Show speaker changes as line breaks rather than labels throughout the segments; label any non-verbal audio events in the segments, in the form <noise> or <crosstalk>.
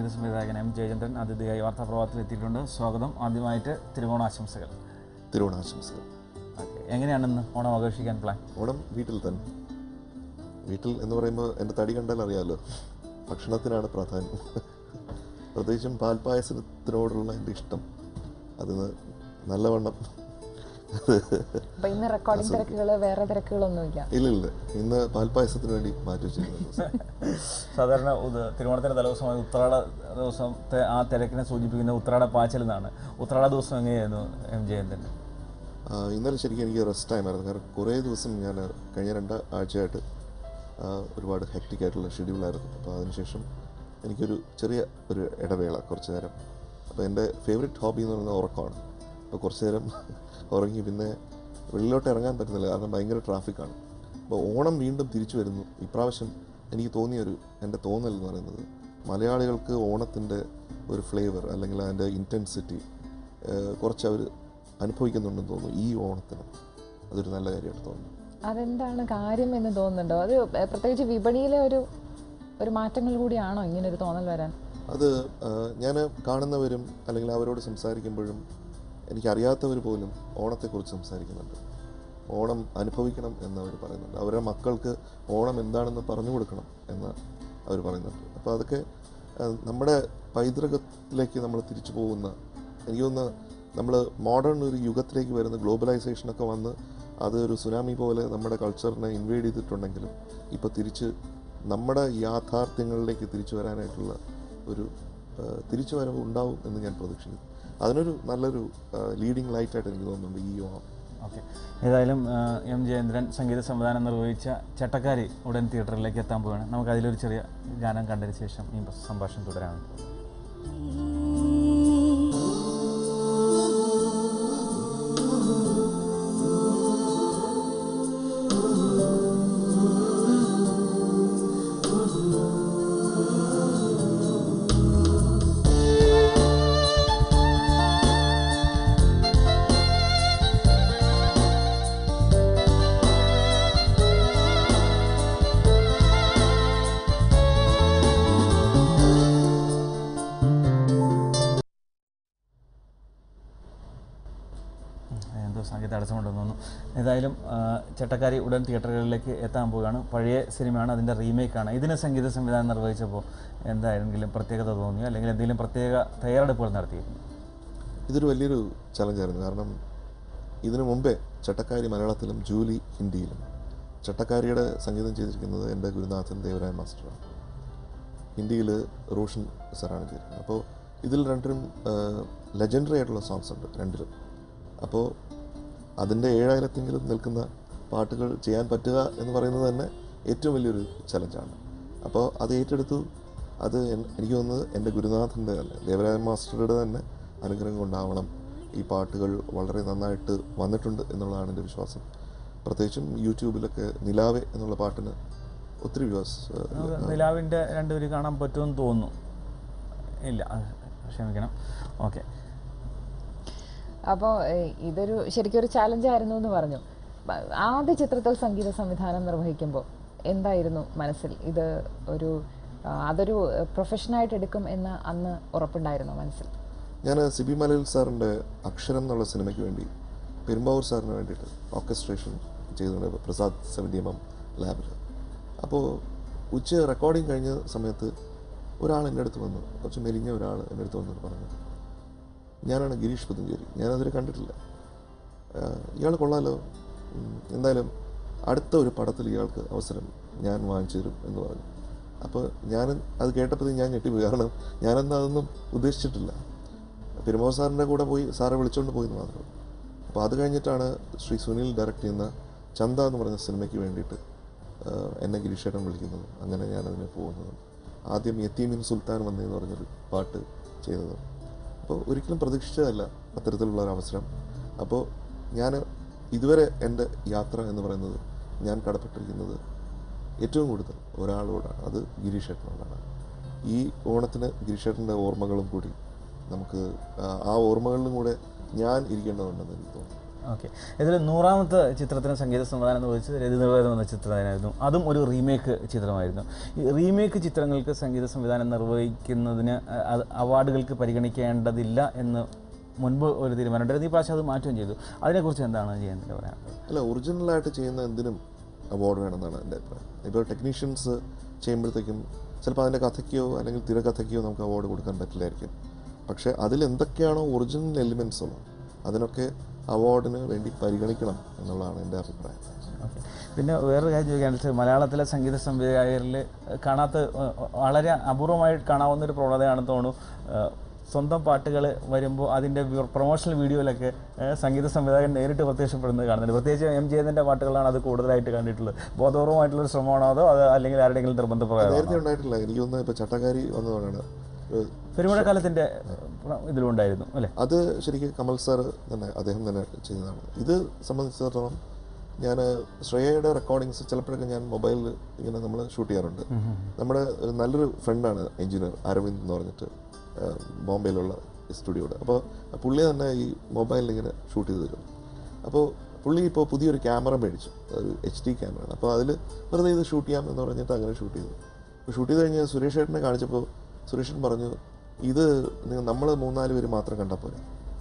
സംവിധായകൻ എം. ജയചന്ദ്രൻ അതിഥിയായി വാർത്താപ്രഭാതത്തിൽ എത്തിയിട്ടുണ്ട്. സ്വാഗതം. ആദ്യമായിട്ട് തിരുവോണാശംസകൾ.
തിരുവോണാശംസകൾ.
എങ്ങനെയാണെന്ന് ഓണം ആഘോഷിക്കാൻ പ്ലാൻ?
ഓണം വീട്ടിൽ തന്നെ. വീട്ടിൽ എന്ന് പറയുമ്പോൾ എന്റെ തടി കണ്ടാൽ അറിയാമല്ലോ ഭക്ഷണത്തിനാണ് പ്രാധാന്യം. പ്രത്യേകിച്ചും പാൽപ്പായസത്തിനോടുള്ള എന്റെ ഇഷ്ടം. അതിന് നല്ലവണ്ണം
ഇന്ന് റെക്കോർഡിംഗ് തിരക്കുകൾ വേറെ തിരക്കുകളൊന്നുമില്ല.
ഇല്ല ഇല്ല ഇന്ന് പാൽപ്പായസത്തിന് വേണ്ടി മാറ്റി
സാധാരണ തിരുവോണത്തിന്റെ തലേദിവസമായ ഉത്രാട ദിവസത്തെ ആ തിരക്കിനെ സൂചിപ്പിക്കുന്ന ഉത്രാട പാച്ചൽ എന്നാണ്. ഉത്രാട ദിവസം എങ്ങനെയായിരുന്നു എം ജെ
ആ, ഇന്നലെ ശരിക്കും എനിക്ക് റെസ്റ്റ് ടൈമായിരുന്നു കാരണം കുറേ ദിവസം ഞാൻ കഴിഞ്ഞ രണ്ട് ആഴ്ചയായിട്ട് ഒരുപാട് ഹെക്റ്റിക് ആയിട്ടുള്ള ഷെഡ്യൂളായിരുന്നു അപ്പോൾ അതിനുശേഷം എനിക്കൊരു ചെറിയ ഒരു ഇടവേള കുറച്ച് നേരം. അപ്പോൾ എന്റെ ഫേവറേറ്റ് ഹോബി എന്ന് പറയുന്നത് ഉറക്കമാണ്. അപ്പോൾ കുറച്ച് നേരം <laughs> ഉറങ്ങി പിന്നെ വെളിയിലോട്ട് ഇറങ്ങാൻ പറ്റുന്നില്ല. കാരണം ഭയങ്കര ട്രാഫിക്കാണ് അപ്പോൾ ഓണം വീണ്ടും തിരിച്ചു വരുന്നു. ഇപ്രാവശ്യം എനിക്ക് തോന്നിയൊരു എന്റെ തോന്നൽ എന്ന് പറയുന്നത് മലയാളികൾക്ക് ഓണത്തിന്റെ ഒരു ഫ്ലേവർ അല്ലെങ്കിൽ അതിന്റെ ഇന്റൻസിറ്റി കുറച്ച് അവർ അനുഭവിക്കുന്നുണ്ടെന്ന് തോന്നുന്നു ഈ ഓണത്തിന്. അതൊരു നല്ല കാര്യമായിട്ട് തോന്നുന്നു.
അതെന്താണ് കാര്യം എന്ന് തോന്നുന്നുണ്ടോ? അത് പ്രത്യേകിച്ച് വിപണിയിലെ ഒരു ഒരു മാറ്റങ്ങൾ കൂടിയാണോ ഇങ്ങനെ ഒരു തോന്നൽ വരാൻ?
അത് ഞാൻ കാണുന്നവരും അല്ലെങ്കിൽ അവരോട് സംസാരിക്കുമ്പോഴും എനിക്കറിയാത്തവർ പോലും ഓണത്തെക്കുറിച്ച് സംസാരിക്കുന്നുണ്ട്. ഓണം അനുഭവിക്കണം എന്ന് പറയുന്നുണ്ട്. അവരുടെ മക്കൾക്ക് ഓണം എന്താണെന്ന് പറഞ്ഞു കൊടുക്കണം എന്ന് അവർ പറയുന്നുണ്ട്. അപ്പോൾ അതൊക്കെ നമ്മുടെ പൈതൃകത്തിലേക്ക് നമ്മൾ തിരിച്ചു പോകുന്ന എനിക്ക് തോന്നുന്ന നമ്മൾ മോഡേൺ ഒരു യുഗത്തിലേക്ക് വരുന്ന ഗ്ലോബലൈസേഷനൊക്കെ വന്ന് അത് ഒരു സുനാമി പോലെ നമ്മുടെ കൾച്ചറിനെ ഇൻവേഡ് ചെയ്തിട്ടുണ്ടെങ്കിലും ഇപ്പോൾ തിരിച്ച് നമ്മുടെ യാഥാർത്ഥ്യങ്ങളിലേക്ക് തിരിച്ചു വരാനായിട്ടുള്ള ഒരു തിരിച്ചു വരവ് ഉണ്ടാവും എന്ന് ഞാൻ പ്രതീക്ഷിക്കുന്നു. അതിനൊരു നല്ലൊരു ലീഡിങ് ലൈറ്റായിട്ട് എനിക്ക് തോന്നുന്നുണ്ട് ഈ ഓണം
ഓക്കെ. ഏതായാലും എം ജയേന്ദ്രൻ സംഗീത സംവിധാനം നിർവഹിച്ച ചട്ടക്കാരി ഉടൻ തിയേറ്ററിലേക്ക് എത്താൻ പോവുകയാണ്. നമുക്ക് അതിലൊരു ചെറിയ ഗാനം കണ്ടതിന് ശേഷം ഈ സംഭാഷണം തുടരാണ് എന്തോ ഏതായാലും ചട്ടക്കാരി ഉടൻ തിയേറ്ററുകളിലേക്ക് എത്താൻ പോവുകയാണ്. പഴയ സിനിമയാണ് അതിന്റെ റീമേക്കാണ്. ഇതിന് സംഗീത സംവിധാനം നിർവഹിച്ചപ്പോൾ എന്തായെങ്കിലും പ്രത്യേകത തോന്നിയോ? അല്ലെങ്കിൽ എന്തെങ്കിലും പ്രത്യേക തയ്യാറെടുപ്പുകൾ നടത്തിയിരുന്നു
ഇതൊരു വലിയൊരു ചലഞ്ചായിരുന്നു. കാരണം ഇതിനു മുമ്പേ ചട്ടക്കാരി മലയാളത്തിലും ജൂലി ഹിന്ദിയിലും ചട്ടക്കാരിയുടെ സംഗീതം ചെയ്തിരിക്കുന്നത് എന്റെ ഗുരുനാഥൻ ദേവരായ മാസ്റ്ററാണ്. ഹിന്ദിയിൽ റോഷൻ സാറാണ് ചെയ്തിരിക്കുന്നത്. അപ്പോൾ ഇതിൽ രണ്ടിലും ലെജൻഡറി ആയിട്ടുള്ള സോങ്സ് ഉണ്ട്. രണ്ടിലും. അപ്പോൾ അതിന്റെ ഏഴായിരത്തെങ്കിലും നിൽക്കുന്ന പാട്ടുകൾ ചെയ്യാൻ പറ്റുക എന്ന് പറയുന്നത് തന്നെ ഏറ്റവും വലിയൊരു ചലഞ്ചാണ് അപ്പോൾ അത് ഏറ്റെടുത്തു. അത് എനിക്ക് തോന്നുന്നത് എന്റെ ഗുരുനാഥന്റെ തന്നെ ദേവരായ മാസ്റ്ററുടെ തന്നെ അനുഗ്രഹം കൊണ്ടാവണം ഈ പാട്ടുകൾ വളരെ നന്നായിട്ട് വന്നിട്ടുണ്ട് എന്നുള്ളതാണ് എന്റെ വിശ്വാസം. പ്രത്യേകിച്ചും യൂട്യൂബിലൊക്കെ നിലാവെ എന്നുള്ള പാട്ടിന് ഒത്തിരി വ്യൂസ്
നിലാവിന്റെ രണ്ടുപേര് കാണാൻ പറ്റുമെന്ന് തോന്നുന്നു. ഇല്ല ക്ഷമിക്കണം. ഓക്കെ.
അപ്പോൾ ഇതൊരു ശരിക്കും ഒരു ചാലഞ്ച് ആയിരുന്നു എന്ന് പറഞ്ഞു. ആദ്യ ചിത്രത്തിൽ സംഗീത സംവിധാനം നിർവഹിക്കുമ്പോൾ എന്തായിരുന്നു മനസ്സിൽ? ഇത് ഒരു അതൊരു പ്രൊഫഷനായിട്ട് എടുക്കും എന്ന് അന്ന് ഉറപ്പുണ്ടായിരുന്നു മനസ്സിൽ?
ഞാൻ സിബി മലയിൽ സാറിന്റെ അക്ഷരം എന്നുള്ള സിനിമയ്ക്ക് വേണ്ടി പെരുമ്പാവൂർ സാറിന് വേണ്ടിയിട്ട് ഓർക്കസ്ട്രേഷൻ ചെയ്തിട്ടുണ്ട് പ്രസാദ് സമിതിയമം ലാബിൽ അപ്പോൾ ഉച്ച റെക്കോർഡിങ് കഴിഞ്ഞ സമയത്ത് ഒരാൾ എന്റെ അടുത്ത് വന്നു. കുറച്ച് മെലിഞ്ഞ ഒരാൾ എന്റെ അടുത്ത് വന്നിട്ട് പറഞ്ഞു. ഞാനാണ് ഗിരീഷ് പുത്തഞ്ചേരി ഞാനതിൽ കണ്ടിട്ടില്ല. ഇയാൾ കൊള്ളാലോ? എന്തായാലും അടുത്ത ഒരു പടത്തിൽ ഇയാൾക്ക് അവസരം ഞാൻ വാങ്ങിച്ചു തരും എന്ന് പറഞ്ഞു. അപ്പോൾ ഞാൻ അത് കേട്ടപ്പോൾ ഞാൻ ഞെട്ടിപ്പോയി. കാരണം ഞാനെന്താ അതൊന്നും ഉദ്ദേശിച്ചിട്ടില്ല. പെരുമാൾ സാറിന്റെ കൂടെ പോയി സാറെ വിളിച്ചുകൊണ്ട് പോയി എന്ന് മാത്രം അപ്പോൾ അത് കഴിഞ്ഞിട്ടാണ് ശ്രീ സുനിൽ ഡയറക്റ്റ് ചെയ്യുന്ന ചന്ത എന്ന് പറഞ്ഞ സിനിമയ്ക്ക് വേണ്ടിയിട്ട് എന്നെ ഗിരീഷേട്ടൻ വിളിക്കുന്നത്. അങ്ങനെ ഞാനതിനെ പോകുന്നത് ആദ്യം യത്തീമിൻ സുൽത്താൻ വന്നതെന്ന് പറഞ്ഞൊരു പാട്ട് ചെയ്തത് അപ്പോൾ ഒരിക്കലും പ്രതീക്ഷിച്ചതല്ല അത്തരത്തിലുള്ള ഒരു അവസരം. അപ്പോൾ ഞാൻ ഇതുവരെ എന്റെ യാത്ര എന്ന് പറയുന്നത് ഞാൻ കടപ്പെട്ടിരിക്കുന്നത് ഏറ്റവും കൂടുതൽ ഒരാളോടാണ്. അത് ഗിരീഷേട്ടനോടാണ്. ഈ ഓണത്തിന് ഗിരീഷേട്ടന്റെ ഓർമ്മകളും കൂടി നമുക്ക് ആ- ഓർമ്മകളിലും കൂടെ ഞാൻ ഇരിക്കേണ്ടതുണ്ടെന്ന് എനിക്ക് തോന്നുന്നു.
ഓക്കെ ഇതിൽ നൂറാമത്തെ ചിത്രത്തിന് സംഗീത സംവിധാനം എന്ന് രതി നിർവേദം എന്ന ചിത്രമായിരുന്നു. അതും ഒരു റീമേക്ക് ചിത്രമായിരുന്നു. ഈ റീമേക്ക് ചിത്രങ്ങൾക്ക് സംഗീത സംവിധാനം നിർവഹിക്കുന്നതിന് അവാർഡുകൾക്ക് പരിഗണിക്കേണ്ടതില്ല എന്ന് മുൻപ് ഒരു തീരുമാനമുണ്ടായിരുന്നു ഈ പ്രാവശ്യം അത് മാറ്റുകയും ചെയ്തു. അതിനെക്കുറിച്ച് എന്താണ് ജയന്തിന്റെ പറയാനുള്ളത്?
അല്ല ഒറിജിനലായിട്ട് ചെയ്യുന്ന എന്തിനും അവാർഡ് വേണമെന്നാണ് എന്റെ അഭിപ്രായം. ഇപ്പോൾ ടെക്നീഷ്യൻസ് ചെയ്യുമ്പോഴത്തേക്കും ചിലപ്പോൾ അതിന്റെ കഥയ്ക്കോ അല്ലെങ്കിൽ തിരക്കഥയ്ക്കോ നമുക്ക് അവാർഡ് കൊടുക്കാൻ പറ്റില്ലായിരിക്കും. പക്ഷേ അതിൽ എന്തൊക്കെയാണോ ഒറിജിനൽ എലിമെൻസ് ഉള്ളത് അതിനൊക്കെ അവാർഡിന് വേണ്ടി പരിഗണിക്കണം എന്നുള്ളതാണ് എന്റെ അഭിപ്രായം.
പിന്നെ വേറൊരു കാര്യം വെച്ചാൽ മലയാളത്തിലെ സംഗീത സംവിധായകരിൽ കാണാത്ത വളരെ അപൂർവമായി കാണാവുന്ന ഒരു പ്രവണതയാണെന്ന് തോന്നുന്നു. സ്വന്തം പാട്ടുകൾ വരുമ്പോൾ അതിന്റെ പ്രൊമോഷണൽ വീഡിയോയിലൊക്കെ സംഗീത സംവിധായകൻ നേരിട്ട് പ്രത്യക്ഷപ്പെടുന്നത് കാണുന്നുണ്ട്. പ്രത്യേകിച്ച് എം ജയതിന്റെ പാട്ടുകളാണ് അത് കൂടുതലായിട്ട് കണ്ടിട്ടുള്ളത്. ബോധപൂർവമായിട്ടുള്ള ശ്രമമാണോ അതോ അത് അല്ലെങ്കിൽ ആരുടെയെങ്കിലും നിർബന്ധപ്രകാരം
നേരത്തെ ഉണ്ടായിട്ടില്ല. എനിക്ക് തോന്നുന്നു ഇപ്പോൾ ചട്ടക്കാരി വന്നതാണ്.
ഇതിലുണ്ടായിരുന്നു ഇതിലും ഉണ്ടായിരുന്നു അല്ലേ?
അത് ശരിക്കും കമൽ സാർ തന്നെ അദ്ദേഹം തന്നെ ചെയ്തതാണ്. ഇത് സംബന്ധിച്ചിടത്തോളം ഞാൻ ശ്രേയയുടെ റെക്കോർഡിങ്സ് ചിലപ്പോഴൊക്കെ ഞാൻ മൊബൈലിൽ ഇങ്ങനെ നമ്മൾ ഷൂട്ട് ചെയ്യാറുണ്ട്. നമ്മുടെ ഒരു നല്ലൊരു ഫ്രണ്ടാണ് എഞ്ചിനീയർ അരവിന്ദ് എന്ന് പറഞ്ഞിട്ട് ബോംബെയിലുള്ള സ്റ്റുഡിയോയുടെ അപ്പോൾ പുള്ളി തന്നെ ഈ മൊബൈലിൽ ഇങ്ങനെ ഷൂട്ട് ചെയ്ത് തരും. അപ്പോൾ പുള്ളി ഇപ്പോൾ പുതിയൊരു ക്യാമറ മേടിച്ചു ഒരു എച്ച് ഡി ക്യാമറയാണ് അപ്പോൾ അതിൽ വെറുതെ ഇത് ഷൂട്ട് ചെയ്യാം എന്ന് പറഞ്ഞിട്ട് അങ്ങനെ ഷൂട്ട് ചെയ്തു. ഷൂട്ട് ചെയ്ത് കഴിഞ്ഞ് സുരേഷ് ഏട്ടനെ കാണിച്ചപ്പോൾ സുരേഷൻ പറഞ്ഞു ഇത് നമ്മൾ മൂന്നാൽ പേര് മാത്രം കണ്ടാൽ പോരാ.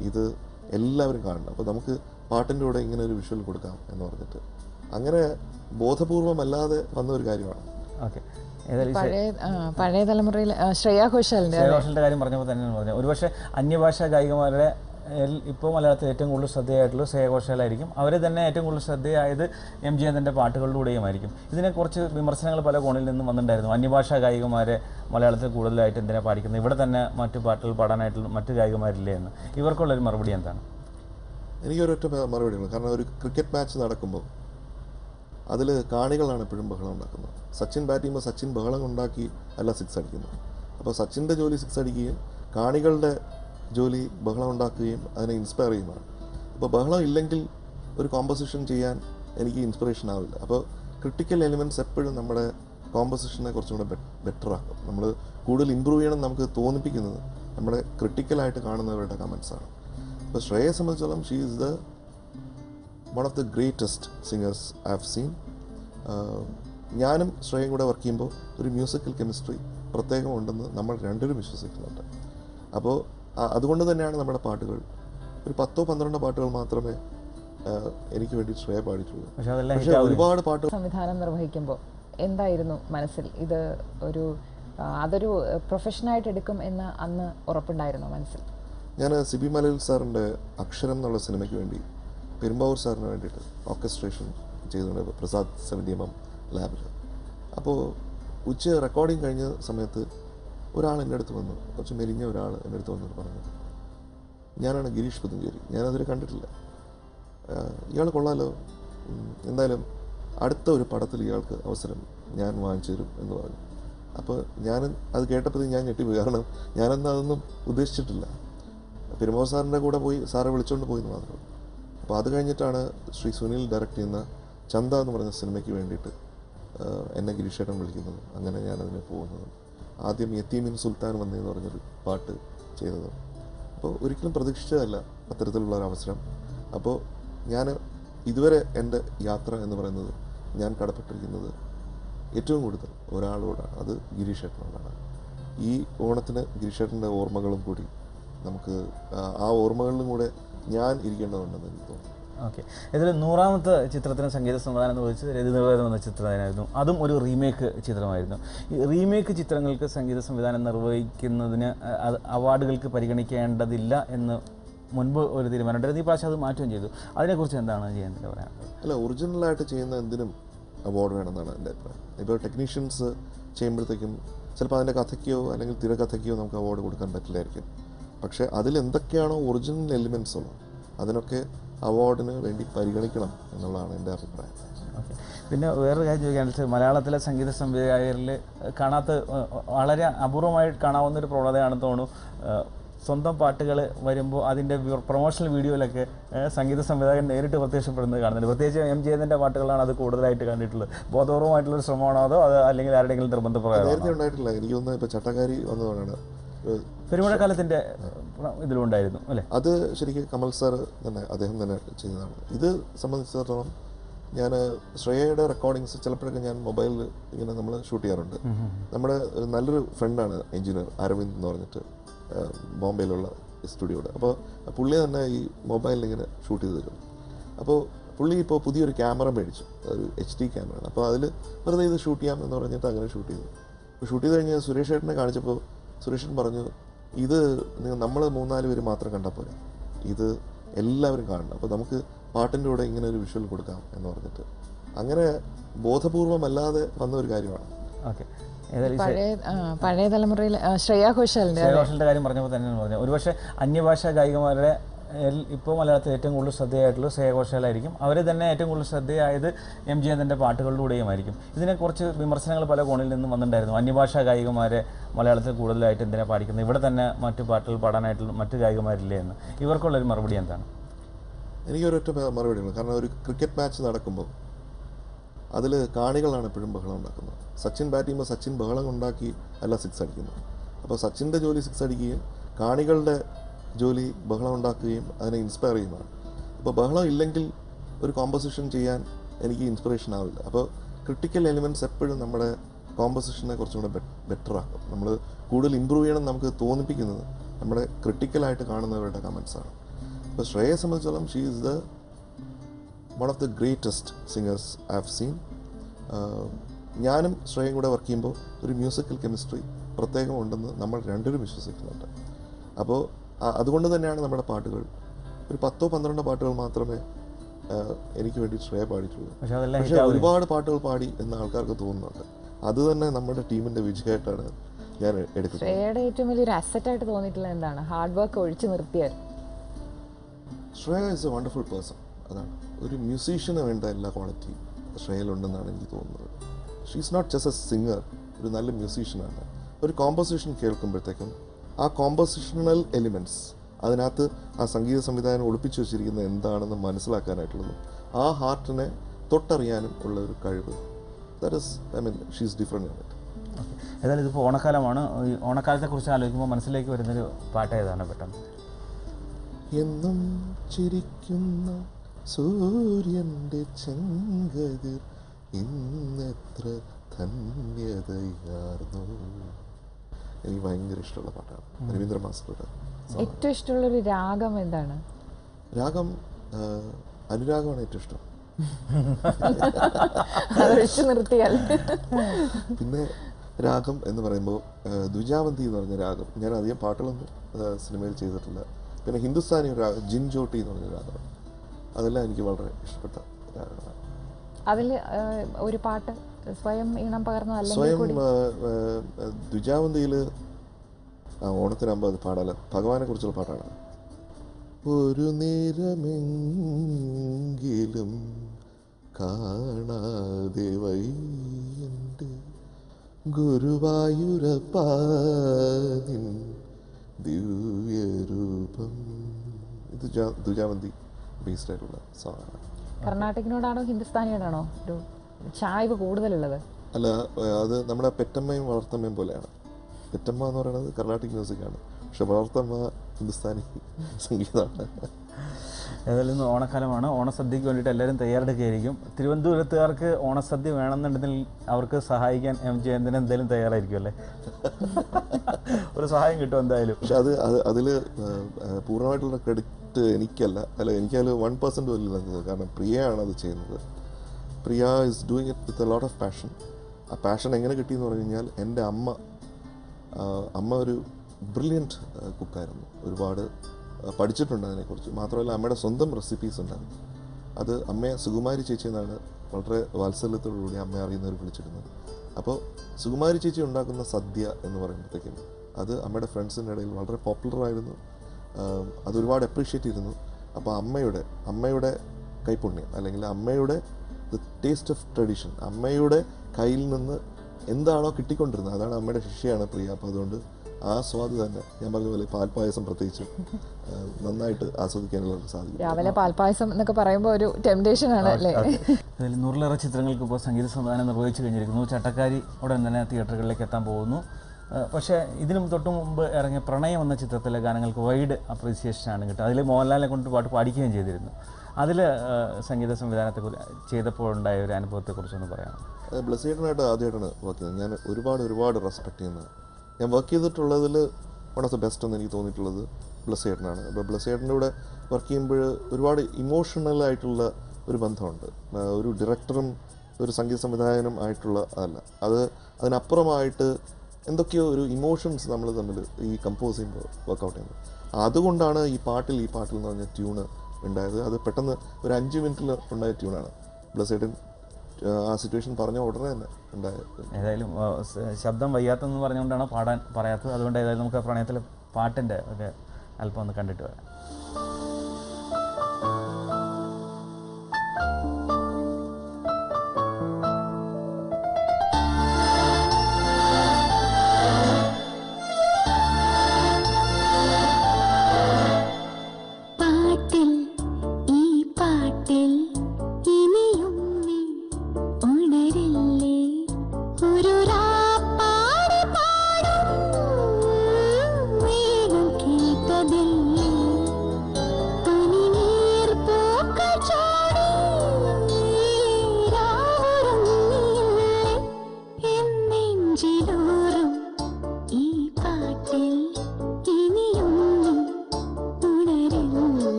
ഇത് എല്ലാവരും കാണണം. അപ്പോൾ നമുക്ക് പാട്ടിന്റെ കൂടെ ഇങ്ങനെ ഒരു വിഷ്വൽ കൊടുക്കാം എന്ന് പറഞ്ഞിട്ട്. അങ്ങനെ ബോധപൂർവം അല്ലാതെ വന്ന ഒരു കാര്യമാണ്.
ഓക്കെ.
പഴയ ശ്രേയ തലമുറയിൽ ശ്രേയാ ശ്രേയ ഘോഷാലിന്റെ
കാര്യം പറഞ്ഞപ്പോൾ തന്നെയാണ് പറഞ്ഞത്. ഒരുപക്ഷെ അന്യഭാഷാ ഗായികമാരുടെ ഇപ്പോൾ മലയാളത്തിൽ ഏറ്റവും കൂടുതൽ ശ്രദ്ധയായിട്ടുള്ള ശ്രേയാഘോഷാലായിരിക്കും അവർ തന്നെ ഏറ്റവും കൂടുതൽ ശ്രദ്ധയായത് എം ജി പാട്ടുകളിലൂടെയുമായിരിക്കും. ഇതിനെ കുറച്ച് വിമർശനങ്ങൾ പല കോണിൽ നിന്നും വന്നിട്ടുണ്ടായിരുന്നു. അന്യഭാഷാ ഗായികമാരെ മലയാളത്തിൽ കൂടുതലായിട്ട് എന്തിനാ പാടിക്കുന്നത്? ഇവിടെ തന്നെ മറ്റു പാട്ടുകൾ പാടാനായിട്ടുള്ള മറ്റു ഗായികമാരില്ലേ എന്ന്. ഇവർക്കുള്ളൊരു മറുപടി എന്താണ്?
എനിക്കൊരൊറ്റ മറുപടി ഉണ്ട് കാരണം ഒരു ക്രിക്കറ്റ് മാച്ച് നടക്കുമ്പോൾ അതിൽ കാണികളാണ് എപ്പോഴും ബഹളം ഉണ്ടാക്കുന്നത്. സച്ചിൻ ബാറ്റ് ചെയ്യുമ്പോൾ സച്ചിൻ ബഹളം ഉണ്ടാക്കി അല്ല സിക്സ് അടിക്കുന്നത്. അപ്പോൾ സച്ചിന്റെ ജോലി സിക്സ് അടിക്കുകയും കാണികളുടെ ജോലി ബഹളം ഉണ്ടാക്കുകയും അതിനെ ഇൻസ്പയർ ചെയ്യുമാണ് അപ്പോൾ ബഹളം ഇല്ലെങ്കിൽ ഒരു കോമ്പസിഷൻ ചെയ്യാൻ എനിക്ക് ഇൻസ്പിറേഷൻ ആവില്ല. അപ്പോൾ ക്രിട്ടിക്കൽ എലിമെന്റ്സ് എപ്പോഴും നമ്മുടെ കോമ്പസിഷനെ കുറച്ചും കൂടെ ബെറ്റർ ആക്കും. നമ്മൾ കൂടുതൽ ഇമ്പ്രൂവ് ചെയ്യണം നമുക്ക് തോന്നിപ്പിക്കുന്നത് നമ്മുടെ ക്രിട്ടിക്കലായിട്ട് കാണുന്നവരുടെ കമൻസാണ് അപ്പോൾ ശ്രേയെ സംബന്ധിച്ചോളം she is the one of the greatest singers I have seen ഞാനും ശ്രേയയും കൂടെ വർക്ക് ചെയ്യുമ്പോൾ ഒരു മ്യൂസിക്കൽ കെമിസ്ട്രി പ്രത്യേകം ഉണ്ടെന്ന് നമ്മൾ രണ്ടുപേരും വിശ്വസിക്കുന്നുണ്ട്. അപ്പോൾ അതുകൊണ്ട് തന്നെയാണ് നമ്മുടെ പാട്ടുകൾ. ഒരു പത്തോ പന്ത്രണ്ടോ പാട്ടുകൾ മാത്രമേ എനിക്ക് വേണ്ടി ശ്രേയ പാടിച്ചുള്ളൂ
പക്ഷേ
ഒരുപാട് പാട്ടുകൾ
സംവിധാനം നിർവഹിക്കുമ്പോൾ എന്തായിരുന്നു മനസ്സിൽ? ഇത് ഒരു അതൊരു പ്രൊഫഷനായിട്ട് എടുക്കും എന്ന് അന്ന് ഉറപ്പുണ്ടായിരുന്നു മനസ്സിൽ?
ഞാൻ സിബി മലയിൽ സാറിന്റെ അക്ഷരം എന്നുള്ള സിനിമയ്ക്ക് വേണ്ടി പെരുമ്പാവൂർ സാറിന് വേണ്ടിയിട്ട് ഓർക്കസ്ട്രേഷൻ ചെയ്തിട്ടുണ്ട് പ്രസാദ് എം ലാബിൽ. അപ്പോൾ ഉച്ച റെക്കോർഡിങ് കഴിഞ്ഞ സമയത്ത് ഒരാൾ എന്റെ അടുത്ത് വന്നു. കുറച്ച് മെലിഞ്ഞ ഒരാൾ എന്റെ അടുത്ത് വന്നിട്ട് പറഞ്ഞു. ഞാനാണ് ഗിരീഷ് പുതുഞ്ചേരി. ഞാനതുവരെ കണ്ടിട്ടില്ല. ഇയാൾ കൊള്ളാലോ? എന്തായാലും അടുത്ത ഒരു പടത്തിൽ ഇയാൾക്ക് അവസരം ഞാൻ വാങ്ങിച്ചു തരും എന്ന് പറഞ്ഞു. അപ്പോൾ ഞാൻ അത് കേട്ടപ്പോൾ ഞാൻ ഞെട്ടിപ്പോയി. കാരണം ഞാനന്ന് അതൊന്നും ഉദ്ദേശിച്ചിട്ടില്ല. പെരുമോ സാറിന്റെ കൂടെ പോയി സാറെ വിളിച്ചുകൊണ്ട് പോയി എന്ന് ഉള്ളൂ. അപ്പോൾ അത് കഴിഞ്ഞിട്ടാണ് ശ്രീ സുനിൽ ഡയറക്റ്റ് ചെയ്യുന്ന ചന്ത എന്ന് പറഞ്ഞ സിനിമയ്ക്ക് വേണ്ടിയിട്ട് എന്നെ ഗിരീഷേട്ടൻ വിളിക്കുന്നത്. അങ്ങനെ ഞാനതിന് പോകുന്നത്. ആദ്യം യത്തീമിൻ സുൽത്താൻ വന്നതെന്ന് പറഞ്ഞൊരു പാട്ട് ചെയ്തത്. അപ്പോൾ ഒരിക്കലും പ്രതീക്ഷിച്ചതല്ല അത്തരത്തിലുള്ള ഒരു അവസരം. അപ്പോൾ ഞാൻ ഇതുവരെ എന്റെ യാത്ര എന്ന് പറയുന്നത് ഞാൻ കടപ്പെട്ടിരിക്കുന്നത് ഏറ്റവും കൂടുതൽ ഒരാളോടാണ്. അത് ഗിരീഷേട്ടനോടാണ്. ഈ ഓണത്തിന് ഗിരീഷേട്ടന്റെ ഓർമ്മകളും കൂടി നമുക്ക് ആ ഓർമ്മകളിലും കൂടെ ഞാൻ ഇരിക്കേണ്ടതുണ്ടെന്ന് എനിക്ക് തോന്നുന്നു.
ഓക്കെ. ഇതിൽ നൂറാമത്തെ ചിത്രത്തിന് സംഗീത സംവിധാനം എന്ന് രതി നിർവേദം എന്ന ചിത്രമായിരുന്നു അതും ഒരു റീമേക്ക് ചിത്രമായിരുന്നു. ഈ റീമേക്ക് ചിത്രങ്ങൾക്ക് സംഗീത സംവിധാനം നിർവഹിക്കുന്നതിന് അവാർഡുകൾക്ക് പരിഗണിക്കേണ്ടതില്ല എന്ന് മുൻപ് ഒരു തീരുമാനമുണ്ടായിരുന്നു. ഈ പ്രാവശ്യം അത് മാറ്റുകയും ചെയ്തു. അതിനെക്കുറിച്ച് എന്താണ് ചെയ്യുന്നത് പറയാനുള്ളത്
അല്ല ഒറിജിനലായിട്ട് ചെയ്യുന്ന എന്തിനും അവാർഡ് വേണമെന്നാണ് എന്റെ അഭിപ്രായം. ഇപ്പോൾ ടെക്നീഷ്യൻസ് ചെയ്യുമ്പോഴത്തേക്കും ചിലപ്പോൾ അതിന്റെ കഥയ്ക്കോ അല്ലെങ്കിൽ തിരക്കഥയ്ക്കോ നമുക്ക് അവാർഡ് കൊടുക്കാൻ പറ്റില്ലായിരിക്കും. പക്ഷേ അതിൽ എന്തൊക്കെയാണോ ഒറിജിനൽ എലിമെൻസ് ഉള്ളത് അതിനൊക്കെ അവാർഡിന് വേണ്ടി പരിഗണിക്കണം എന്നുള്ളതാണ് എന്റെ അഭിപ്രായം.
പിന്നെ വേറൊരു കാര്യം ചോദിക്കാൻ വെച്ചാൽ മലയാളത്തിലെ സംഗീത സംവിധായകരിൽ കാണാത്ത വളരെ അപൂർവമായി കാണാവുന്ന ഒരു പ്രവണതയാണെന്ന് തോന്നുന്നു. സ്വന്തം പാട്ടുകൾ വരുമ്പോൾ അതിന്റെ പ്രൊമോഷണൽ വീഡിയോയിലൊക്കെ സംഗീത സംവിധായകൻ നേരിട്ട് പ്രത്യക്ഷപ്പെടുന്നത് കാണുന്നുണ്ട്. പ്രത്യേകിച്ച് എം ജയതിന്റെ പാട്ടുകളാണ് അത് കൂടുതലായിട്ട് കണ്ടിട്ടുള്ളത്. ബോധപൂർവമായിട്ടുള്ള ശ്രമമാണോ അതോ അത് അല്ലെങ്കിൽ ആരുടെയെങ്കിലും നിർബന്ധപ്രകാരം
നേരത്തെ ഉണ്ടായിട്ടില്ല. എനിക്ക് തോന്നുന്നു ഇപ്പോൾ ചട്ടക്കാരി വന്നതാണ് ഏഹ്,
പെരുമഴക്കാലത്തിന്റെ ഇതിലുണ്ടായിരുന്നു അല്ലേ?
അത് ശരിക്കും കമൽ സാർ തന്നെ അദ്ദേഹം തന്നെ ചെയ്തതാണ്. ഇത് സംബന്ധിച്ചിടത്തോളം ഞാൻ ശ്രേയയുടെ റെക്കോർഡിങ്സ് ചിലപ്പോഴൊക്കെ ഞാൻ മൊബൈലിൽ ഇങ്ങനെ നമ്മൾ ഷൂട്ട് ചെയ്യാറുണ്ട്. നമ്മുടെ ഒരു നല്ലൊരു ഫ്രണ്ടാണ് എഞ്ചിനീയർ അരവിന്ദ് എന്ന് പറഞ്ഞിട്ട് ബോംബെയിലുള്ള സ്റ്റുഡിയോയുടെ അപ്പോൾ പുള്ളി തന്നെ ഈ മൊബൈലിൽ ഇങ്ങനെ ഷൂട്ട് ചെയ്ത് തരും. അപ്പോൾ പുള്ളി ഇപ്പോൾ പുതിയൊരു ക്യാമറ മേടിച്ചു ഒരു എച്ച് ഡി ക്യാമറയാണ് അപ്പോൾ അതിൽ വെറുതെ ഇത് ഷൂട്ട് ചെയ്യാം എന്ന് പറഞ്ഞിട്ട് അങ്ങനെ ഷൂട്ട് ചെയ്തു. അപ്പോൾ ഷൂട്ട് ചെയ്ത് കഴിഞ്ഞാൽ സുരേഷ് ഏട്ടനെ കാണിച്ചപ്പോൾ സുരേഷൻ പറഞ്ഞു ഇത് നമ്മൾ മൂന്നാൽ പേര് മാത്രം കണ്ടാൽ പോരാ. ഇത് എല്ലാവരും കാണണം. അപ്പോൾ നമുക്ക് പാട്ടിന്റെ കൂടെ ഇങ്ങനെ ഒരു വിഷ്വൽ കൊടുക്കാം എന്ന് പറഞ്ഞിട്ട്. അങ്ങനെ ബോധപൂർവമല്ലാതെ വന്ന ഒരു കാര്യമാണ്.
ഓക്കെ.
പഴയ പഴയ തലമുറയിൽ ശ്രേയാ ഘോഷാലിന്റെ
കാര്യം പറഞ്ഞപ്പോൾ തന്നെ പറഞ്ഞു ഒരുപക്ഷെ അന്യഭാഷാ ഗായികമാരുടെ ഇപ്പോൾ മലയാളത്തിൽ ഏറ്റവും കൂടുതൽ ശ്രദ്ധയായിട്ടുള്ള ശ്രേയഘോഷാലായിരിക്കും അവർ തന്നെ ഏറ്റവും കൂടുതൽ ശ്രദ്ധയായത് എം ജി പാട്ടുകളിലൂടെയുമായിരിക്കും. ഇതിനെ കുറച്ച് വിമർശനങ്ങൾ പല കോണിൽ നിന്നും വന്നിട്ടുണ്ടായിരുന്നു. അന്യഭാഷാ ഗായികമാരെ മലയാളത്തിൽ കൂടുതലായിട്ട് എന്തിനാണ് പാടിക്കുന്നത്? ഇവിടെ തന്നെ മറ്റു പാട്ടുകൾ പാടാനായിട്ടുള്ള മറ്റു ഗായികമാരില്ലേ എന്ന്. ഇവർക്കുള്ളൊരു മറുപടി എന്താണ്?
എനിക്കൊരൊറ്റ മറുപടി ഉണ്ട് കാരണം ഒരു ക്രിക്കറ്റ് മാച്ച് നടക്കുമ്പോൾ അതിൽ കാണികളാണ് എപ്പോഴും ബഹളം ഉണ്ടാക്കുന്നത്. സച്ചിൻ ബാറ്റ് ചെയ്യുമ്പോൾ സച്ചിൻ ബഹളം ഉണ്ടാക്കി അല്ല സിക്സ് അടിക്കുന്നത്. അപ്പോൾ സച്ചിന്റെ ജോലി സിക്സ് അടിക്കുകയും കാണികളുടെ ജോലി ബഹളം ഉണ്ടാക്കുകയും അതിനെ ഇൻസ്പയർ ചെയ്യുമാണ് അപ്പോൾ ബഹളം ഇല്ലെങ്കിൽ ഒരു കോമ്പോസിഷൻ ചെയ്യാൻ എനിക്ക് ഇൻസ്പിറേഷൻ ആവില്ല. അപ്പോൾ ക്രിട്ടിക്കൽ എലിമെന്റ്സ് എപ്പോഴും നമ്മുടെ കോമ്പോസിഷനെ കുറച്ചും കൂടെ ബെറ്റർ ആക്കും. നമ്മൾ കൂടുതൽ ഇമ്പ്രൂവ് ചെയ്യണം നമുക്ക് തോന്നിപ്പിക്കുന്നത് നമ്മുടെ ക്രിട്ടിക്കലായിട്ട് കാണുന്നവരുടെ കമൻസാണ് അപ്പോൾ ശ്രേയയെ സംബന്ധിച്ചോളം she is the one of the greatest singers I have seen ഞാനും ശ്രേയയും കൂടെ വർക്ക് ചെയ്യുമ്പോൾ ഒരു മ്യൂസിക്കൽ കെമിസ്ട്രി പ്രത്യേകം ഉണ്ടെന്ന് നമ്മൾ രണ്ടുപേരും വിശ്വസിക്കുന്നുണ്ട്. അപ്പോൾ അതുകൊണ്ട് തന്നെയാണ് നമ്മുടെ പാട്ടുകൾ. ഒരു പത്തോ പന്ത്രണ്ടോ പാട്ടുകൾ മാത്രമേ എനിക്ക് വേണ്ടി ശ്രേയ പാടിയിട്ടുള്ളൂ.
പക്ഷേ
ഒരുപാട് പാട്ടുകൾ പാടി എന്ന് ആൾക്കാർക്ക് തോന്നുന്നുണ്ട്. അത് തന്നെ നമ്മുടെ ടീമിന്റെ വിജയമായിട്ടാണ് ഞാൻ എടുക്കുന്നത്.
ശ്രേയയുടെ ഏറ്റവും വലിയൊരു അസറ്റായിട്ട് തോന്നിയിട്ടുള്ള എന്താണ്? ഹാർഡ് വർക്ക് ഒഴിച്ചു നിർത്തിയാൽ.
Shreya is a wonderful person അതാണ്. ഒരു മ്യൂസീഷ്യന് വേണ്ട എല്ലാ ക്വാളിറ്റി ശ്രേയയിലുണ്ടെന്നാണ് എനിക്ക് തോന്നുന്നത്. She is not just a singer ഒരു നല്ല മ്യൂസീഷ്യനാണ് ഒരു കോമ്പോസിഷൻ കേൾക്കുമ്പോഴത്തേക്കും ആ കോമ്പോസിഷണൽ എലിമെന്റ്സ് അതിനകത്ത് ആ സംഗീത സംവിധാനം ഒളിപ്പിച്ചു വെച്ചിരിക്കുന്നത് എന്താണെന്ന് മനസ്സിലാക്കാനായിട്ടുള്ളതും ആ ഹാർട്ടിനെ തൊട്ടറിയാനും ഉള്ള ഒരു കഴിവ്. That is I mean she is different in it
ഏതായാലും ഇതിപ്പോൾ ഓണക്കാലമാണ്. ഈ ഓണക്കാലത്തെക്കുറിച്ച് ആലോചിക്കുമ്പോൾ മനസ്സിലേക്ക് വരുന്നൊരു പാട്ട് ഏതാണ് പെട്ടെന്ന്.
എന്നും ചിരിക്കുന്ന സൂര്യന്റെ ചെങ്കതിർ ഇന്നെത്ര ധന്യതയാർന്നു. എനിക്ക് ഭയങ്കര ഇഷ്ടമുള്ള പാട്ടാണ്. രവീന്ദ്ര മാസ്റ്ററുടെ
ഏറ്റവും ഇഷ്ടമുള്ള ഒരു രാഗം എന്താണ്?
രാഗം അനുരാഗമാണ് ഏറ്റവും ഇഷ്ടം. <laughs>
നിർത്തിയാൽ.
പിന്നെ രാഗം എന്ന് പറയുമ്പോൾ ദ്വിജാവന്തി എന്ന് പറഞ്ഞ രാഗം. ഞാൻ അധികം പാട്ടുകളൊന്നും സിനിമയിൽ ചെയ്തിട്ടില്ല. പിന്നെ ഹിന്ദുസ്ഥാനി ഒരു രാഗം ജിൻ ജോട്ടി എന്ന് പറഞ്ഞ രാഗം. അതെല്ലാം എനിക്ക് വളരെ ഇഷ്ടപ്പെട്ട രാഗങ്ങളാണ്.
അതിൽ ഒരു പാട്ട്? സ്വയം ഈണം പകർന്നു അല്ലെങ്കിൽ
സ്വയം
കൂടി?
ദ്വിജാവന്തിയിൽ ഓണത്തിനാകുമ്പോൾ അത് പാടാലോ ഭഗവാനെ കുറിച്ചുള്ള പാട്ടാണ്. ഒരു നേരമെങ്കിലും കാണാതെ വയ്യന്റെ ഗുരുവായൂരപ്പാതിൻ ദിവ്യരൂപം. ഇത് ദ്വിജാവന്തി ബേസ്ഡ് ആയിട്ടുള്ള സോങ്ങാണ്
കർണാടകനോടാണോ ഹിന്ദുസ്ഥാനിയോടാണോ? ഒരു ചായ്വ് കൂടുതലുള്ളത്.
അല്ല അത് നമ്മുടെ പെറ്റമ്മയും വളർത്തമ്മയും പോലെയാണ്. പെറ്റമ്മ എന്ന് പറയുന്നത് കർണാട്ടിക് മ്യൂസിക്കാണ് പക്ഷെ വളർത്തമ്മ ഹിന്ദുസ്ഥാനി സംഗീതമാണ്.
ഏതായാലും ഇന്ന് ഓണക്കാലമാണ്. ഓണസദ്യക്ക് വേണ്ടിയിട്ട് എല്ലാവരും തയ്യാറെടുക്കുകയായിരിക്കും. തിരുവനന്തപുരത്തുകാർക്ക് ഓണസദ്യ വേണമെന്നുണ്ടെങ്കിൽ അവർക്ക് സഹായിക്കാൻ എം ജയന്തൻ എന്തായാലും തയ്യാറായിരിക്കും അല്ലേ? ഒരു സഹായം കിട്ടും എന്തായാലും.
പക്ഷെ അത് അത് അതിൽ പൂർണമായിട്ടുള്ള ക്രെഡിറ്റ് എനിക്കല്ല. അല്ല എനിക്കതിൽ വൺ പെർസെന്റ് പോലും കാരണം പ്രിയയാണ് അത് ചെയ്യുന്നത്. Priya is doing it with a lot of passion ആ പാഷൻ എങ്ങനെ കിട്ടിയെന്ന് പറഞ്ഞു കഴിഞ്ഞാൽ എന്റെ അമ്മ അമ്മ ഒരു ബ്രില്യന്റ് കുക്കായിരുന്നു ഒരുപാട് പഠിച്ചിട്ടുണ്ട് അതിനെക്കുറിച്ച്. മാത്രമല്ല അമ്മയുടെ സ്വന്തം റെസിപ്പീസ് ഉണ്ടായിരുന്നു. അത് അമ്മയെ സുകുമാരി ചേച്ചി എന്നാണ് വളരെ വാത്സല്യത്തോടുകൂടി അമ്മയെ അറിയുന്നവർ വിളിച്ചിരുന്നത്. അപ്പോൾ സുകുമാരി ചേച്ചി ഉണ്ടാക്കുന്ന സദ്യ എന്ന് പറയുമ്പോഴത്തേക്കും അത് അമ്മയുടെ ഫ്രണ്ട്സിന്റെ ഇടയിൽ വളരെ പോപ്പുലറായിരുന്നു അതൊരുപാട് അപ്രീഷിയേറ്റ് ചെയ്തിരുന്നു. അപ്പോൾ അമ്മയുടെ അമ്മയുടെ കൈപുണ്യം അല്ലെങ്കിൽ അമ്മയുടെ ദ ടേസ്റ്റ് ഓഫ് ട്രഡീഷൻ അമ്മയുടെ കയ്യിൽ നിന്ന് എന്താണോ കിട്ടിക്കൊണ്ടിരുന്നത്. അതാണ് അമ്മയുടെ ശിഷ്യയാണ് പ്രിയ. അപ്പോൾ അതുകൊണ്ട് ആ സ്വാദ് തന്നെ. ഞാൻ പറഞ്ഞ പോലെ പാൽപ്പായസം പ്രത്യേകിച്ച് നന്നായിട്ട് ആസ്വദിക്കാനുള്ള സാധിക്കും.
രാവിലെ പാൽപ്പായസം എന്നൊക്കെ പറയുമ്പോൾ ഒരു ടെംപ്ടേഷൻ ആണ് അല്ലേ?
അതിൽ നൂറിലേറെ ചിത്രങ്ങൾക്ക് ഇപ്പോൾ സംഗീത സംവിധാനം നിർവഹിച്ചു കഴിഞ്ഞിരിക്കുന്നു. ചട്ടക്കാരി ഉടൻ തന്നെ തിയേറ്ററുകളിലേക്ക് എത്താൻ പോകുന്നു. പക്ഷേ ഇതിനും തൊട്ട് മുമ്പ് ഇറങ്ങിയ പ്രണയം എന്ന ചിത്രത്തിലെ ഗാനങ്ങൾക്ക് വൈഡ് അപ്രീസിയേഷനാണ് കിട്ടുക. അതിൽ മോഹൻലാലിനെ കൊണ്ട് പാട്ട് പാടിക്കുകയും ചെയ്തിരുന്നു. അതിൽ സംഗീത സംവിധാനത്തെ ചെയ്തപ്പോൾ ചെയ്തപ്പോഴുണ്ടായ ഒരു അനുഭവത്തെക്കുറിച്ചൊന്ന് പറയാം
ബ്ലസ്സേട്ടനായിട്ട് ആദ്യമായിട്ടാണ് വർക്ക് ചെയ്യുന്നത്. ഞാൻ ഒരുപാട് ഒരുപാട് റെസ്പെക്ട് ചെയ്യുന്നത് ഞാൻ വർക്ക് ചെയ്തിട്ടുള്ളതിൽ വൺ ഓഫ് ദ ബെസ്റ്റ് എന്ന് എനിക്ക് തോന്നിയിട്ടുള്ളത് ബ്ലസ്സേട്ടനാണ് അപ്പോൾ ബ്ലസ്സേട്ടന്റെ കൂടെ വർക്ക് ചെയ്യുമ്പോൾ ഒരുപാട് ഇമോഷണൽ ആയിട്ടുള്ള ഒരു ബന്ധമുണ്ട്. ഒരു ഡയറക്ടറും ഒരു സംഗീത സംവിധായകനും ആയിട്ടുള്ള അതല്ല. അത് അതിനപ്പുറമായിട്ട് എന്തൊക്കെയോ ഒരു ഇമോഷൻസ് നമ്മൾ തമ്മിൽ ഈ കമ്പോസ് ചെയ്യുമ്പോൾ വർക്കൗട്ട് ചെയ്യുന്നത്. അതുകൊണ്ടാണ് ഈ പാട്ടിൽ ഈ പാട്ടിൽ എന്ന് പറഞ്ഞ ട്യൂണ് ഉണ്ടായത്. അത് പെട്ടെന്ന് ഒരു അഞ്ച് മിനിറ്റിൽ ഉണ്ടായ ട്യൂണാണ്. ബ്ലസേട്ടൻ ആ സിറ്റുവേഷൻ പറഞ്ഞ ഉടനെ തന്നെ ഉണ്ടായത്.
ഏതായാലും ശബ്ദം വയ്യാത്തെന്ന് പറഞ്ഞുകൊണ്ടാണ് പാടാൻ പറയാത്തത്. അതുകൊണ്ട് ഏതായാലും നമുക്ക് പ്രണയത്തിൽ പാട്ടിന്റെ ഒക്കെ അല്പം ഒന്ന് കണ്ടിട്ട് വരാം.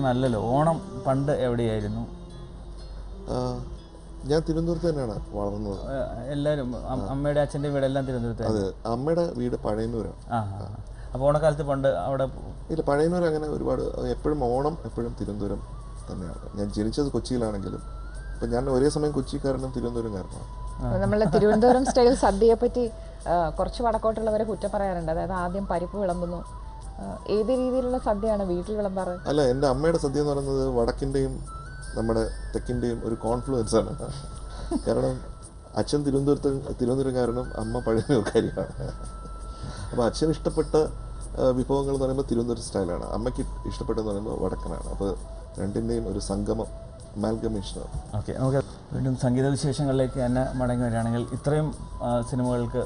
തിരുവനന്തപുരത്തുകാരനല്ലല്ലോ ഓണം പണ്ട് എവിടെയായിരുന്നു?
ഞാൻ തിരുവനന്തപുരത്ത് തന്നെയാണ് വളർന്നത്.
എല്ലാവരും അമ്മയുടെ അച്ഛന്റെ വീടെല്ലാം തിരുവനന്തപുരത്ത്
അതെ അമ്മയുടെ വീട് പഴയന്നൂരാണ്.
അപ്പോൾ ഓണക്കാലത്ത് പണ്ട് അവിടെ
ഇല്ല പഴയന്നൂർ അങ്ങനെ ഒരുപാട് എപ്പോഴും ഓണം എപ്പോഴും തിരുവനന്തപുരം തന്നെയാണ്. ഞാൻ ജനിച്ചത് കൊച്ചിയിലാണെങ്കിലും ഇപ്പം ഞാൻ ഒരേ സമയം കൊച്ചിക്കാരനും തിരുവനന്തപുരംകാരനാണ്
നമ്മളെ തിരുവനന്തപുരം സ്റ്റൈൽ സദ്യയെ പറ്റി കുറച്ച് വടക്കോട്ടുള്ളവരെ കുറ്റം പറയാറുണ്ട്. അതായത് ആദ്യം പരിപ്പ് വിളമ്പുന്നു ഏത് രീതിയിലുള്ള സദ്യയാണ് വീട്ടിൽ വിളമ്പാറ്?
അല്ല എന്റെ അമ്മയുടെ സദ്യ എന്ന് പറയുന്നത് വടക്കിന്റെയും നമ്മുടെ തെക്കിന്റെയും ഒരു കോൺഫ്ലുവൻസ് ആണ്. കാരണം അച്ഛൻ തിരുവനന്തപുരത്ത് തിരുവനന്തപുരംകാരനും അമ്മ പഴയനൂർക്കാരിയാണ് അപ്പോൾ അച്ഛൻ ഇഷ്ടപ്പെട്ട വിഭവങ്ങൾ എന്ന് പറയുമ്പോൾ തിരുവനന്തപുരം സ്റ്റൈലാണ് അമ്മയ്ക്ക് ഇഷ്ടപ്പെട്ടതെന്ന് പറയുമ്പോൾ വടക്കനാണ്. അപ്പോൾ രണ്ടിന്റെയും ഒരു സംഗമം
ഓക്കെ നമുക്ക് വീണ്ടും സംഗീത വിശേഷങ്ങളിലേക്ക് തന്നെ മടങ്ങി വരികയാണെങ്കിൽ ഇത്രയും സിനിമകൾക്ക്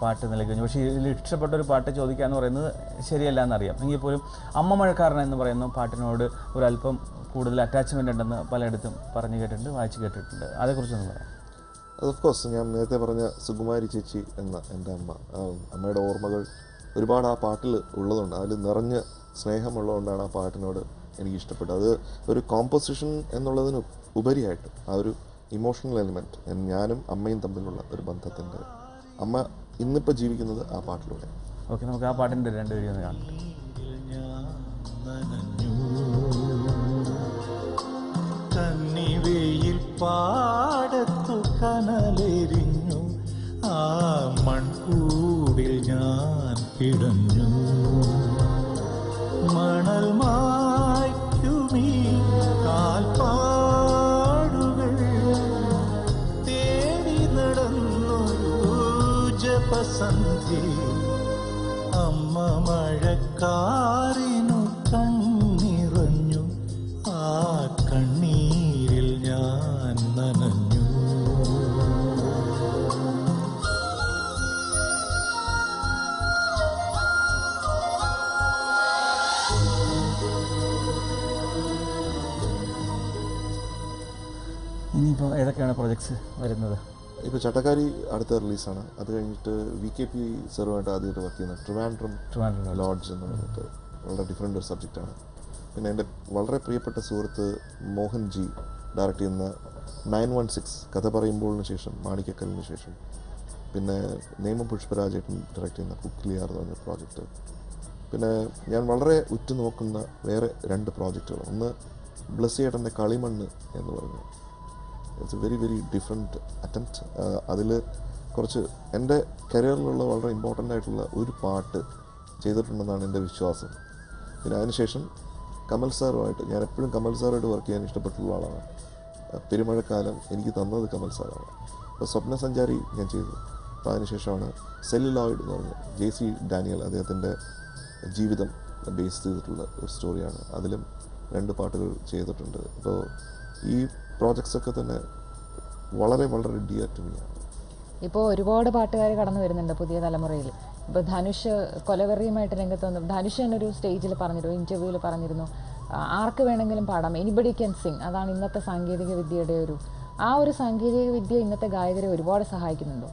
പാട്ട് നൽകുന്നു. പക്ഷേ ഇതിൽ ഇഷ്ടപ്പെട്ട ഒരു പാട്ട് ചോദിക്കുക എന്ന് പറയുന്നത് ശരിയല്ല എന്നറിയാം. എങ്കിൽ പോലും അമ്മ മഴക്കാരൻ എന്ന് പറയുന്ന പാട്ടിനോട് ഒരല്പം കൂടുതൽ അറ്റാച്ച്മെന്റ് ഉണ്ടെന്ന് പലയിടത്തും പറഞ്ഞു കേട്ടിട്ടുണ്ട് വായിച്ചു കേട്ടിട്ടുണ്ട്. അതേക്കുറിച്ചൊന്ന് പറയാം.
ഓഫ് കോഴ്സ് ഞാൻ നേരത്തെ പറഞ്ഞ സുകുമാരി ചേച്ചി എന്ന എന്റെ അമ്മ അമ്മയുടെ ഓർമ്മകൾ ഒരുപാട് ആ പാട്ടിൽ ഉള്ളതുകൊണ്ട് അതിൽ നിറഞ്ഞ സ്നേഹമുള്ളതുകൊണ്ടാണ് ആ പാട്ടിനോട് എനിക്ക് ഇഷ്ടപ്പെട്ടത് അത് ഒരു കോമ്പോസിഷൻ എന്നുള്ളതിന് ഉപരിയായിട്ട് ആ ഒരു ഇമോഷണൽ എലിമെന്റ് ഞാനും അമ്മയും തമ്മിലുള്ള ഒരു ബന്ധത്തിന്റെ അമ്മ ഇന്നിപ്പോൾ ജീവിക്കുന്നത് ആ പാട്ടിലൂടെ.
ഓക്കെ നമുക്ക് ആ പാട്ടിന്റെ രണ്ട് വരി ഒന്ന് കാണാം.
കന്നിവെയിൽ പാടത്തു കനലെരിഞ്ഞു. ആ മൺകൂടിൽ ഞാൻ കിടഞ്ഞു ജപസന്ധി അമ്മ മഴക്കാറിനു കണ്ണിറഞ്ഞു. ആ കണ്ണീരിൽ ഞാൻ നനഞ്ഞു.
ഇനിയിപ്പോൾ ഏതൊക്കെയാണ് പ്രൊജക്ട്സ് വരുന്നത്?
ഇപ്പോൾ ചട്ടക്കാരി അടുത്ത റിലീസാണ്. അത് കഴിഞ്ഞിട്ട് വി കെ പി സാറുമായിട്ട് ആദ്യമായിട്ട് വർക്ക് ചെയ്യുന്ന ട്രിവാൻഡ്രം
ട്രിവാൻഡ്രം
ലോഡ്ജ് എന്ന് പറഞ്ഞിട്ട് വളരെ ഡിഫറെന്റ് ഒരു സബ്ജക്റ്റാണ് പിന്നെ എന്റെ വളരെ പ്രിയപ്പെട്ട സുഹൃത്ത് മോഹൻ ജി ഡയറക്റ്റ് ചെയ്യുന്ന നയൻ വൺ സിക്സ് കഥ പറയുമ്പോഴിന് ശേഷം മാണിക്കക്കലിന് ശേഷം പിന്നെ നിയമം പുഷ്പരാജേട്ടൻ ഡയറക്റ്റ് ചെയ്യുന്ന കുക്ലിയാർ എന്ന് പറഞ്ഞ പ്രോജക്റ്റ് പിന്നെ ഞാൻ വളരെ ഉറ്റുനോക്കുന്ന വേറെ രണ്ട് പ്രോജക്റ്റുകൾ ഒന്ന് ബ്ലസ്സിയേട്ടന്റെ കളിമണ്ണ് എന്ന് പറഞ്ഞു. It's very very different attempt അതിൽ കുറച്ച് എന്റെ കരിയറിലുള്ള വളരെ ഇമ്പോർട്ടന്റ് ആയിട്ടുള്ള ഒരു പാട്ട് ചെയ്തിട്ടുണ്ടെന്നാണ് എന്റെ വിശ്വാസം. പിന്നെ അതിനുശേഷം കമൽ സാറുമായിട്ട് ഞാൻ എപ്പോഴും കമൽ സാറുമായിട്ട് വർക്ക് ചെയ്യാൻ ഇഷ്ടപ്പെട്ടുള്ള ആളാണ്. പെരുമഴക്കാലം എനിക്ക് തന്നത് കമൽ സാറാണ്. അപ്പോൾ സ്വപ്ന സഞ്ചാരി ഞാൻ ചെയ്തു. അപ്പോൾ അതിനുശേഷമാണ് സെല്ലുലോയിഡ് എന്ന് പറഞ്ഞ ജെ സി ഡാനിയൽ അദ്ദേഹത്തിന്റെ ജീവിതം ബേസ് ചെയ്തിട്ടുള്ള ഒരു സ്റ്റോറിയാണ് അതിലും രണ്ട് പാട്ടുകൾ ചെയ്തിട്ടുണ്ട്. അപ്പോൾ ഈ പ്രോജക്ട്സൊക്കെ തന്നെ വളരെ വളരെ ഡിയർ ടു മീ ആണ്.
ഇപ്പോൾ ഒരുപാട് പാട്ടുകാർ കടന്നു വരുന്നുണ്ട് പുതിയ തലമുറയിൽ ഇപ്പോൾ ധനുഷ് കൊലവെറിയുമായിട്ട് രംഗത്ത് വന്നു. ധനുഷ് തന്നെ ഒരു സ്റ്റേജിൽ പറഞ്ഞിരുന്നു ഇന്റർവ്യൂവിൽ പറഞ്ഞിരുന്നു. "ആ, ആർക്ക് വേണമെങ്കിലും പാടാം. എനിബഡി ക്യാൻ സിങ് അതാണ് ഇന്നത്തെ സാങ്കേതിക വിദ്യയുടെ ഒരു ആ ഒരു സാങ്കേതിക വിദ്യ ഇന്നത്തെ ഗായകരെ ഒരുപാട് സഹായിക്കുന്നുണ്ടോ?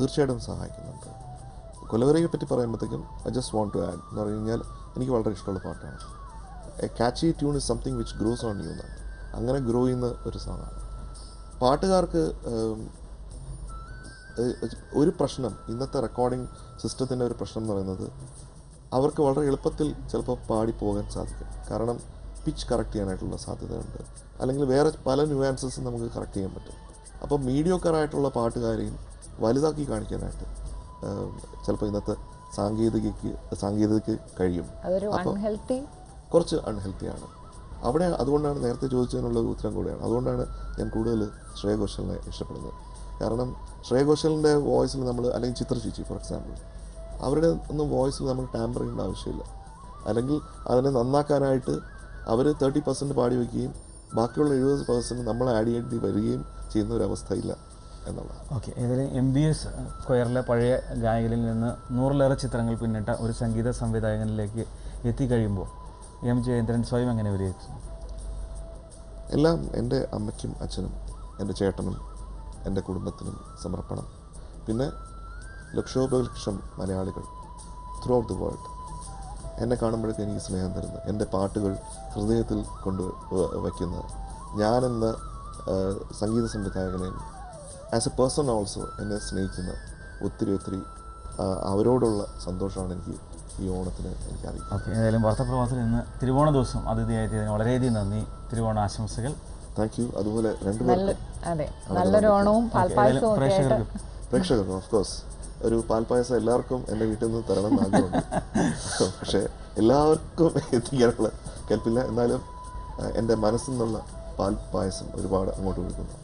തീർച്ചയായിട്ടും സഹായിക്കുന്നുണ്ട്. കൊലവെറിയെ പറ്റി പറയുമ്പോഴത്തേക്കും I just want to add എന്ന് പറഞ്ഞു കഴിഞ്ഞാൽ എനിക്ക് വളരെ ഇഷ്ടമുള്ള പാട്ടാണ്. A catchy tune is something which grows on you എന്നാണ്. അങ്ങനെ ഗ്രോ ചെയ്യുന്ന ഒരു സാധനമാണ്. പാട്ടുകാർക്ക് ഒരു പ്രശ്നം ഇന്നത്തെ റെക്കോർഡിംഗ് സിസ്റ്റത്തിന്റെ ഒരു പ്രശ്നം എന്ന് പറയുന്നത് അവർക്ക് വളരെ എളുപ്പത്തിൽ ചിലപ്പോൾ പാടി പോകാൻ സാധിക്കും. കാരണം പിച്ച് കറക്റ്റ് ചെയ്യാനായിട്ടുള്ള സാധ്യതയുണ്ട്. അല്ലെങ്കിൽ വേറെ പല ന്യൂആൻസസും നമുക്ക് കറക്റ്റ് ചെയ്യാൻ പറ്റും. അപ്പോൾ മീഡിയോക്കറായിട്ടുള്ള പാട്ടുകാരെയും വലുതാക്കി കാണിക്കാനായിട്ട് ചിലപ്പോൾ ഇന്നത്തെ സാങ്കേതികയ്ക്ക് സാങ്കേതികയ്ക്ക് കഴിയും. കുറച്ച് അൺഹെൽത്തിയാണ് അവിടെ അതുകൊണ്ടാണ് നേരത്തെ ചോദിച്ചതിനുള്ള ഒരു ഉത്തരം കൂടെയാണ്. അതുകൊണ്ടാണ് ഞാൻ കൂടുതൽ ശ്രേയ ഘോഷലിനെ ഇഷ്ടപ്പെടുന്നത്. കാരണം ശ്രേയ ഘോഷലിന്റെ വോയിസിൽ നമ്മൾ അല്ലെങ്കിൽ ചിത്ര ചേച്ചി ഫോർ എക്സാമ്പിൾ അവരുടെ ഒന്നും വോയിസിൽ നമ്മൾ ടാമ്പർ ചെയ്യേണ്ട ആവശ്യമില്ല. അല്ലെങ്കിൽ അതിനെ നന്നാക്കാനായിട്ട് അവർ തേർട്ടി പെർസെന്റ് പാടി വയ്ക്കുകയും ബാക്കിയുള്ള എഴുപത് പെർസെന്റ് നമ്മൾ ആഡ് ചെയ്യേണ്ടി വരികയും ചെയ്യുന്ന ഒരു അവസ്ഥയില്ല എന്നുള്ളതാണ്.
ഓക്കെ ഏതായാലും എം ബി എസ് സ്ക്വയറിലെ പഴയ ഗായകരിൽ നിന്ന് നൂറിലേറെ ചിത്രങ്ങൾ പിന്നിട്ട ഒരു സംഗീത സംവിധായകനിലേക്ക് എത്തിക്കഴിയുമ്പോൾ എം ജയേന്ദ്രൻ സ്വയം എങ്ങനെ വിലയിരുത്തുന്നു?
എല്ലാം എന്റെ അമ്മയ്ക്കും അച്ഛനും എന്റെ ചേട്ടനും എന്റെ കുടുംബത്തിനും സമർപ്പണം. പിന്നെ ലക്ഷോപലക്ഷം മലയാളികൾ ത്രൂ ഔട്ട് ദി വേൾഡ് എന്നെ കാണുമ്പോഴേക്കും എനിക്ക് സ്നേഹം തരുന്ന. എന്റെ പാട്ടുകൾ ഹൃദയത്തിൽ കൊണ്ട് വയ്ക്കുന്ന. ഞാനെന്ന സംഗീത സംവിധായകനെയും ആസ് എ പേഴ്സൺ ഓൾസോ എന്നെ സ്നേഹിക്കുന്ന ഒത്തിരി ഒത്തിരി അവരോടുള്ള സന്തോഷമാണ് എനിക്ക് ഈ ഓണത്തിന് എനിക്കറിയാം
ഓക്കെ ഏതായാലും വാർത്താപ്രവാസത്തിൽ ഇന്ന് തിരുവോണ ദിവസം അതിഥിയായതിന് വളരെയധികം നന്ദി. തിരുവോണ ആശംസകൾ.
താങ്ക് യു അതുപോലെ
അതെ നല്ലൊരു ഓണവും ഒക്കെ
പ്രേക്ഷകർക്കും
ഓഫ് കോഴ്സ് ഒരു പാൽപ്പായസം എല്ലാവർക്കും എന്റെ വീട്ടിൽ നിന്ന് തരണം എന്ന് ആഗ്രഹമുണ്ട്. <laughs> പക്ഷേ എല്ലാവർക്കും എത്തിക്കാനുള്ള കേൾപ്പില്ല എന്നാലും എന്റെ മനസ്സിൽ നിന്നുള്ള പാൽപ്പായസം ഒരുപാട് അങ്ങോട്ട് കൊടുക്കുന്നു